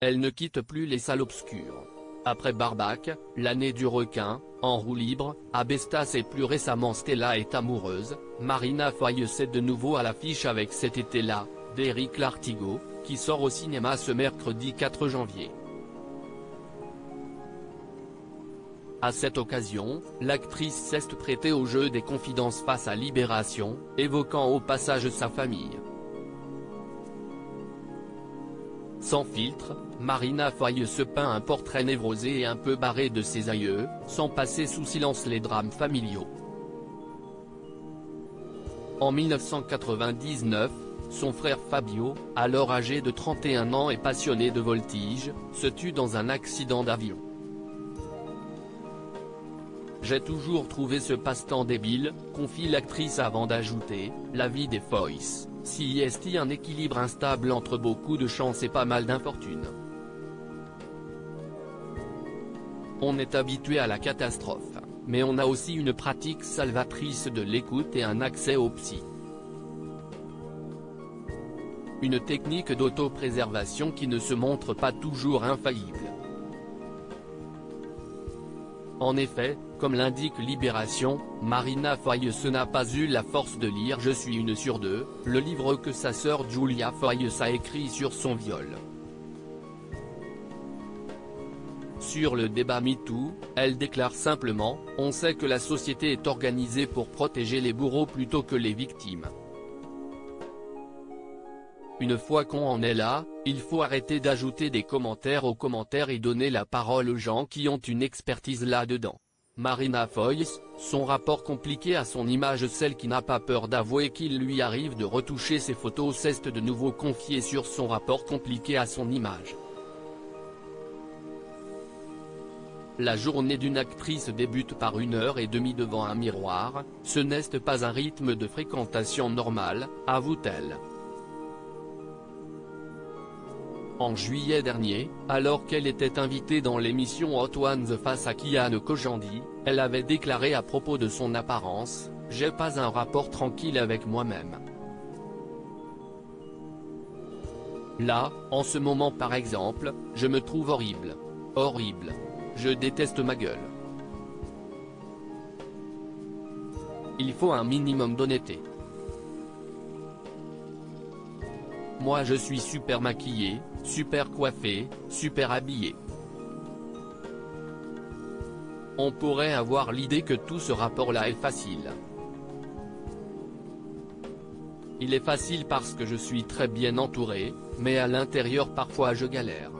elle ne quitte plus les salles obscures. Après Barbac, l'année du requin, en roue libre, Abestas et plus récemment Stella est amoureuse, Marina Foyce est de nouveau à l'affiche avec cet été-là, d'Eric Lartigot, qui sort au cinéma ce mercredi 4 janvier. À cette occasion, l'actrice s'est prêtée au jeu des confidences face à Libération, évoquant au passage sa famille. Sans filtre, Marina Foye se peint un portrait névrosé et un peu barré de ses aïeux, sans passer sous silence les drames familiaux. En 1999, son frère Fabio, alors âgé de 31 ans et passionné de voltige, se tue dans un accident d'avion. J'ai toujours trouvé ce passe-temps débile, confie l'actrice avant d'ajouter, la vie des Foyce, si est un équilibre instable entre beaucoup de chance et pas mal d'infortune. On est habitué à la catastrophe, mais on a aussi une pratique salvatrice de l'écoute et un accès au psy. Une technique d'autopréservation qui ne se montre pas toujours infaillible. En effet, comme l'indique Libération, Marina Foyce n'a pas eu la force de lire Je suis une sur deux, le livre que sa sœur Julia Foyce a écrit sur son viol. Sur le débat MeToo, elle déclare simplement, on sait que la société est organisée pour protéger les bourreaux plutôt que les victimes. Une fois qu'on en est là, il faut arrêter d'ajouter des commentaires aux commentaires et donner la parole aux gens qui ont une expertise là-dedans. Marina Foyce, son rapport compliqué à son image celle qui n'a pas peur d'avouer qu'il lui arrive de retoucher ses photos s'est de nouveau confié sur son rapport compliqué à son image. La journée d'une actrice débute par une heure et demie devant un miroir, ce n'est pas un rythme de fréquentation normal, avoue-t-elle. En juillet dernier, alors qu'elle était invitée dans l'émission Hot Ones face à Kian Kojandi, elle avait déclaré à propos de son apparence, « J'ai pas un rapport tranquille avec moi-même. Là, en ce moment par exemple, je me trouve horrible. Horrible. Je déteste ma gueule. Il faut un minimum d'honnêteté. Moi je suis super maquillée, super coiffée, super habillée. On pourrait avoir l'idée que tout ce rapport-là est facile. Il est facile parce que je suis très bien entouré, mais à l'intérieur parfois je galère.